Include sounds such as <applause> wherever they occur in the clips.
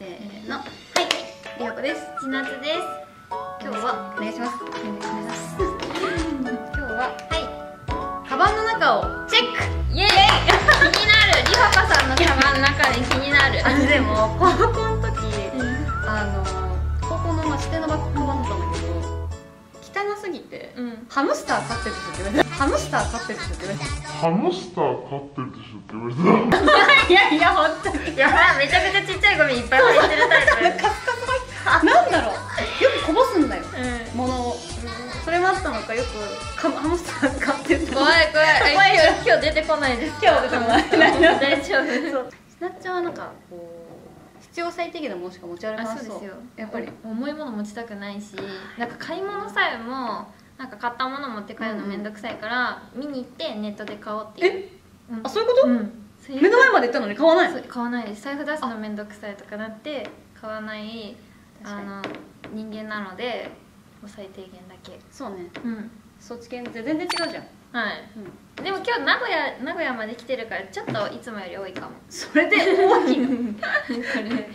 せーの。はい。りほこです。ちなつです。今日はお願いします。お願いします。今日ははカバンの中をチェック。いイ。エーイ。気になる。りほこさんのカバンの中で気になる。あのでも高校の時うん。あの高校のまあ指定のバッグカバンだった汚すぎてうん。ハムスター飼ってるでしょって言われた。ハムスター飼ってるでしょって言われた。ハムスター飼ってるでしょって言われた。<laughs> いやいや本当に。いやめちゃくちゃちっちゃいゴミいっぱい入ってるタイプ。カスカス入ってなんだろう。よくこぼすんだよ。うん。物を。それもあったのかよく。カハムスター使ってると怖い怖い。怖いよ今日出てこないです。今日は出てこない。大丈夫。そう。ひなっちゃんはなんかこう必要最低限のものしか持ち歩かなそそうですよ。やっぱり。重いもの持ちたくないしなんか買い物さえもなんか買ったもの持って帰るのめんどくさいから、見に行ってネットで買おうっていう。うん。あそういうこと、うん。目の前まで行ったのに買わない買わないです。財布出すのめんどくさいとかなって買わないあの人間なので最低限だけ。そうね。うん。そっち系全然違うじゃん、はい。うん、でも今日名古屋名古屋まで来てるからちょっといつもより多いかも。それで大きいの？こ <laughs> れ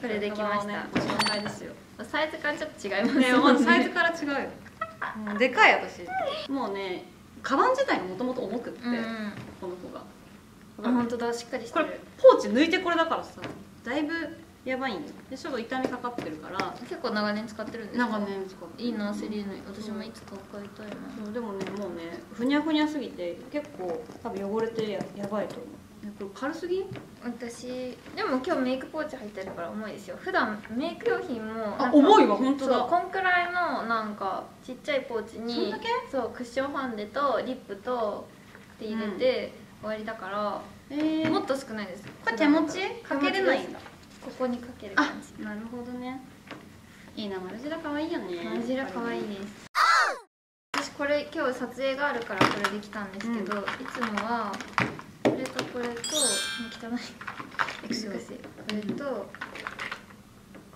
これできました。ねご紹介ですよ。サイズ感ちょっと違います。ねもうサイズから違うよ。でかい私。もうねカバン自体がもともと重くって、うんうん。この子が。あ本当だ。しっかりしてこれるポーチ抜いてこれだからさだいぶやばいんよでちょっと痛みかかってるから。結構長年使ってるんですか？長年使ってる。いいなセリーヌ。私もいつか買いたいな。そうでもねもうねふにゃふにゃすぎて結構多分汚れてややばいと思う。えこれ軽すぎ？私でも今日メイクポーチ入ってるから重いですよ。普段メイク用品もあ重いわ本当だ。そうこんくらいのなんかちっちゃいポーチにそんだけ？そうクッションファンデとリップとって入れて終わりだから、えー、もっと少ないです。これ手持ち？かけれないんだここにかけるあ感じ。なるほどね。いいなマルジェラ可愛いよね。マジラ可愛いです。私これ今日撮影があるからこれできたんですけど、いつもはこれとこれともう汚いエクセルこれと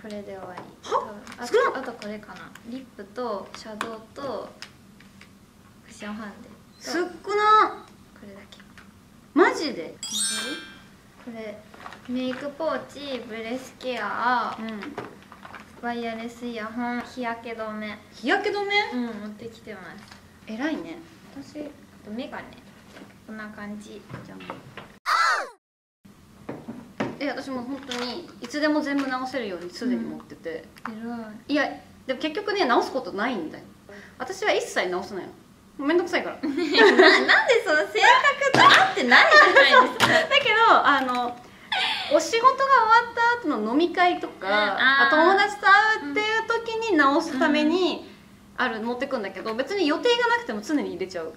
これで終わり。は？あとあとこれかな。リップとシャドウとクッションファンデとすっ。ごなこれだけ。マジで？これメイクポーチブレスケアうん。ワイヤレスイヤホン日焼け止め。日焼け止め？うん持ってきてます。偉いね。私あとメガネ。こんな感じ。じゃんえ私も本当にいつでも全部直せるようにすでに持ってて、えらいやでも結局ね直すことないんだよ。私は一切直さないのめんどくさいから。な <laughs> なんでその性格と合ってないじゃないですか。あのお仕事が終わった後の飲み会とか、うん友達と会うっていう時に直すために、ある持ってくんだけど別に予定がなくても常に入れちゃう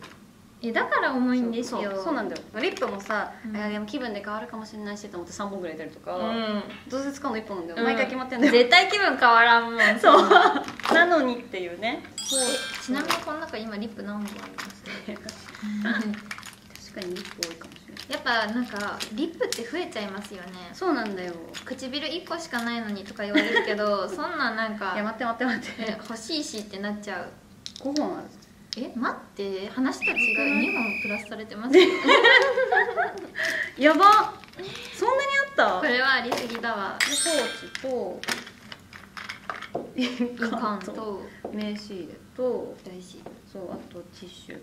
えだから重いんですよ。そうそうなんだよ。リップもさ、うん。いやでも気分で変わるかもしれないしと思って3本ぐらい入れたりとか、うん。どうせ使うの1本なんだよ、うん。毎回決まってんだよ。絶対気分変わらんもん。そう。なのにっていうね。えちなみにこの中今リップ何本あります？確かにリップ多いかもしれない。やっぱなんかリップって増えちゃいますよね。そうなんだよ。唇1個しかないのにとか言われるけどそんなんなんかいや待って待って待ってえ欲しいしってなっちゃう5本あるえ待って話と違う2本プラスされてますよ。<laughs> やば。そんなにあった？これはありすぎだわ。ポーチと印缶と。名刺入れと大事。そうあとティッシュ。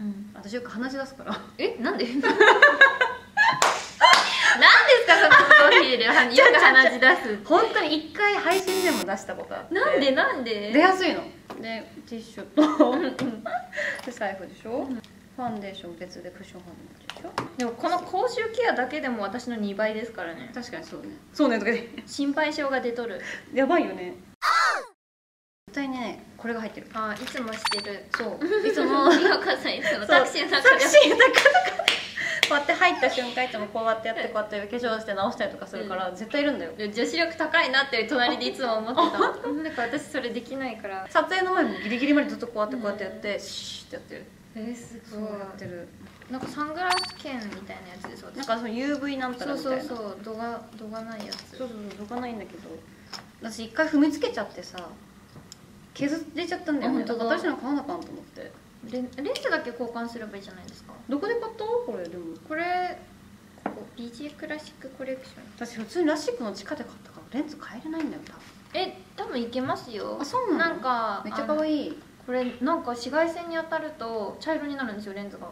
うん。私よく鼻血出すから。えなんで？<laughs> ですか？そのプロフィールよく鼻血出す本当に1回配信でも出したことあって。なんでなんで？出やすいの？でティッシュと。<laughs> で財布でしょ？ファンデーション別でクッションファンデでしょ？でもこの口臭ケアだけでも私の2倍ですからね。確かにそうね。そうねとかで心配性が出とる。やばいよね。絶対ねこれが入ってる。あいつもしてる。そう。<laughs> いつもタクシーの中で。タクシーの中とかこうやって入った瞬間いつもこうやってやってこうやって化粧して直したりとかするから、絶対いるんだよ。女子力高いなって隣でいつも思ってた。なん。か私それできないから。撮影の前もギリギリまでずっとこうやってこうやってやって、シーってやってる。えー、すそうやってる。なんかサングラス剣みたいなやつです私。なんかその UV なんたらそうみたいな。そうそう度が度がないやつ。そうそうそうどかないんだけど。私一回踏みつけちゃってさ削れちゃったんだよね。あ本当だ。私の買わなあかんと思ってレンレンズだけ交換すればいいじゃないですか。どこで買った？これでも。これここ BG クラシックコレクション私普通にラシックの地下で買ったかレンズ変えれないんだよ多分。え多分いけますよ。あそうなの？なんかめっちゃ可愛い。これなんか紫外線に当たると茶色になるんですよレンズが。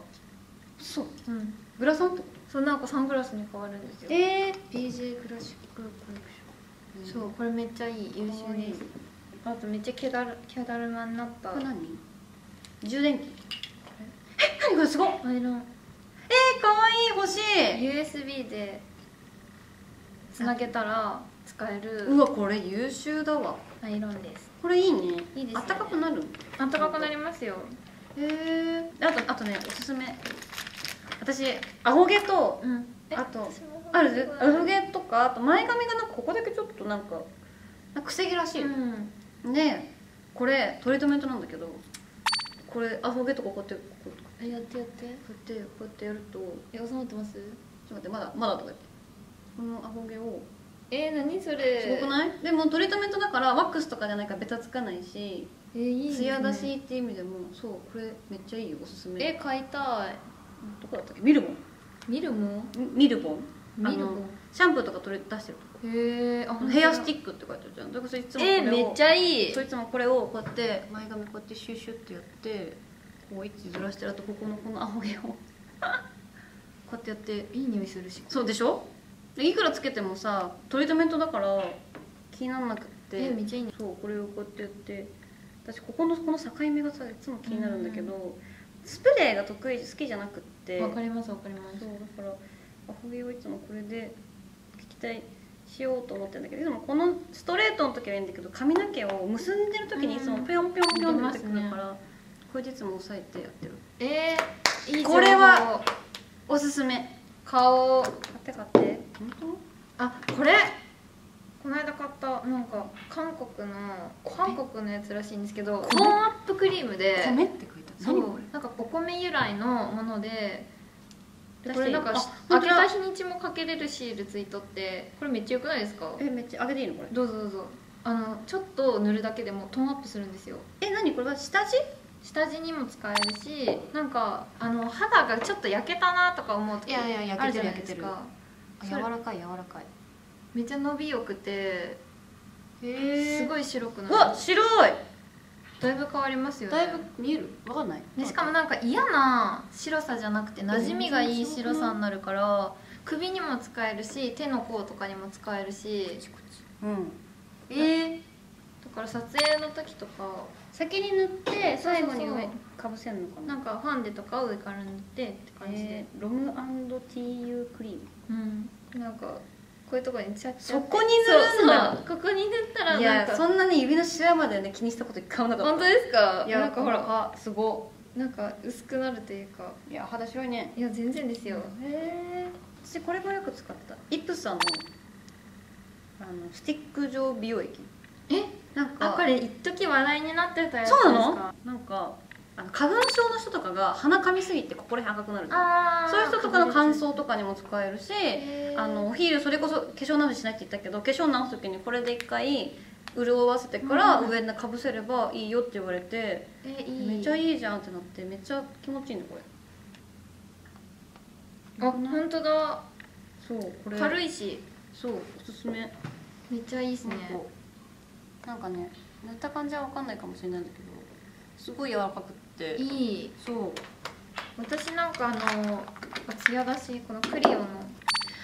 そう。うん。グラサンってこそうなんかサングラスに変わるんですよ。とえー、BJ クラシックコレクションそうこれめっちゃいい優秀です。あとめっちゃ毛だる毛だるまになった。これ何？充電器。え何これすごっ。アイロン。えー、かわいい欲しい。USB でつなげたら使える。うわこれ優秀だわ。アイロンです。これいいね。いいですあったかくなる。暖かくなりますよ。へえあとあとねおすすめ。私アホ毛とうん。あとある？アホ毛とかあと前髪がなんかここだけちょっとなんかなんか癖毛らしいの、うん。でこれトリートメントなんだけどこれアホ毛とかこうやってこうこえやってやって。うやってこうやってやると。ちょっえ収まってます？と待ってまだまだとか言って。このアホ毛を。えー、何そすれごくない？でもトリートメントだからワックスとかじゃないからベタつかないしえー、いいですね。ツヤだしっていう意味でもそう。これめっちゃいいよおすすめ。え買いたい。どこだったっけ？ミルボン。見るもんミミルボン。見るもあのシャンプーとか取り出してると。こへえあヘアスティックって書いてあるじゃん。だからそれいつもこれをえー、めっちゃいい。そいつもこれをこうやって前髪こうやってシュッシュってやってこう位置ずらしてあとここのこのアホ毛を <laughs> こうやってやっていい匂いするし。そうでしょ？でいくらつけてもさトリートメントだから気にならなくって。えめっちゃいいね。そうこれをこうやってやって。私ここのこの境目がさいつも気になるんだけど、スプレーが得意好きじゃなくって。わかりますわかります。そうだからアホ毛をいつもこれで聞きたいしようと思ってるんだけどでもこのストレートの時はいいんだけど髪の毛を結んでる時にいつもぴょんぴょんぴょんって出てくるから、これでいつも押さえてやってる。えー、いいこれはおすすめ。顔。買って買って。本あこれ。この間買ったなんか韓国の韓国のやつらしいんですけどコ米？ーンアップクリームで。当米って書いてある。そうなんかお米由来のものでこれなんか開けた日にちもかけれるシールついとってこれめっちゃよくないですか？えめっちゃあげていいのこれ？どうぞどうぞ。あのちょっと塗るだけでもトーンアップするんですよ。え何これ？は下地？下地にも使えるしなんかあの肌がちょっと焼けたなとか思う時あるじゃないですか。柔らかい柔らかい。めっちゃ伸びよくてすごい白くなうるわ白いだいぶ変わりますよね。だいぶ見える？わかんない。でしかもなんか嫌な白さじゃなくて馴染みがいい白さになるから首にも使えるし手の甲とかにも使えるし。うん。えー、だから撮影の時とか。先に塗って最後に上かぶせるのかな？なんかファンデとかを上から塗ってって感じで、えーロム &TU クリーム。うん。なんかこういうところにちゃっちゃそこに塗るんだここに塗いやそんなに指のシワまでね気にしたこと一回もなかった。本当ですか？いやなんかほら。あすごなんか薄くなるというか。いや肌白いね。いや全然ですよ、へえ私これもよく使ってた。イプサのあのスティック状美容液。え？なんかあこれ一時話題になってたやつですか？そうなの？なんかあの花粉症の人とかが鼻かみすぎてここら辺赤くなるそういう人とかの乾燥とかにも使えるしあのお昼それこそ化粧直ししないって言ったけど化粧直す時にこれで一回潤わせてからうん。上にかぶせればいいよって言われて、えいい。めっちゃいいじゃんってなってめっちゃ気持ちいいんだこれ。あ本当だ。そうこれ。軽いし。そうおすすめ。めっちゃいいですね。なんかね塗った感じは分かんないかもしれないんだけどすごい柔らかくって。いい。そう。私なんかあのツヤだしこのクリオの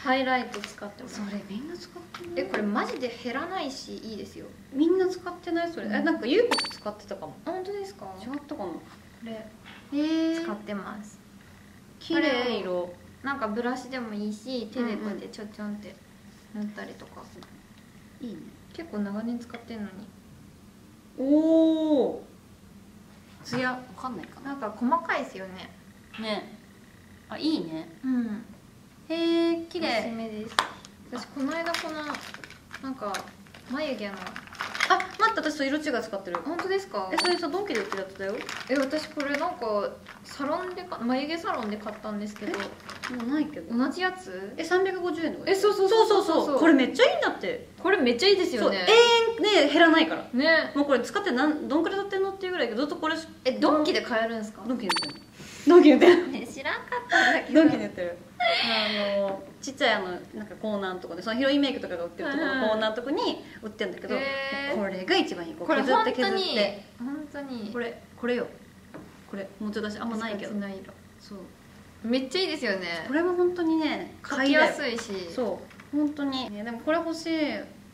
ハイライト使ってます。それみんな使ってないえこれマジで減らないしいいですよ。みんな使ってないそれ、うん。えなんか優子と使ってたかも。あ本当ですか？違ったかなこれ。えー。使ってます。綺麗。色なんかブラシでもいいし手でこうやってちょちょんって塗ったりとか、いいね。結構長年使ってんのに。おおツヤ。わかんないかな。んか細かいですよね。ね。あいいね。うん。へえ綺おすす麗めです。私この間このなんか眉毛の。あ待って私と色違い使ってる。本当ですか？えそれさドンキで売ってるやつだよ。え私これなんかサロンでか眉毛サロンで買ったんですけど。もうないけど。同じやつ？え350円とかえそうそうそそうう。そうそうこれめっちゃいいんだって。これめっちゃいいですよね。永遠ね減らないから。ねもうこれ使ってなんどんくらい経ってんのっていうぐらいだけどずっとこれえドンキで買えるんですか？ドンキで売ってんの。ドンキで売ってんの。え調知らんかったんだけど。ドンキで売ってる。あのちっちゃいあのなんかコーナーのとこでそのヒロインメイクとかが売ってるところのコーナーのとこに売ってるんだけど、へー。これが一番いい。これ削って。削っ本当に。て本当に。これこれよ。これもうちょっと私あんまないけど。うちの色。そう。めっちゃいいですよね。これは本当にね描きやすいいし。そう。本当に、ね、でもこれ欲しい。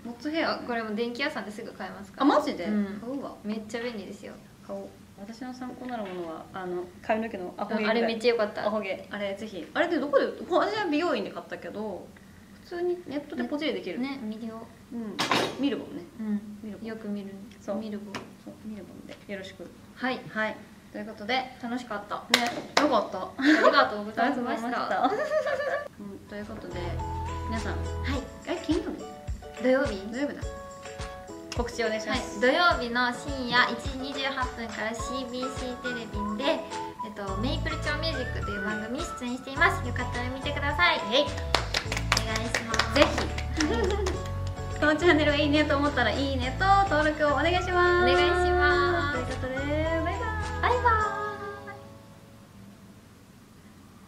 モッツヘアあこれも電気屋さんですぐ買えますかあマジで、うん。買うわ。めっちゃ便利ですよ。買おう私の参考になるものはあの髪の毛のアホ毛あれめっちゃ良かった。アホ毛。あれぜひ。あれってどこで私は美容院で買ったけど普通にネットでポチリできる、ね見るよう。ん。見るもんね。うん。見るよく見る。そう。見るもん。そう。見るもんで。よろしく。はい。はい。ということでね楽しかった。よかった。ありがとうございました。うん、ということで皆さん。はい。え金曜日？土曜日？土曜日だ告知お願いします、はい、土曜日の深夜1時28分から CBC テレビで、えっと、メイプル超ミュージックという番組に出演しています。よかったら見てください。えイお願いします。ぜひ。<laughs> このチャンネルがいいねと思ったらいいねと登録をお願いします。お願いします。ということでバイバイ。バイバイ。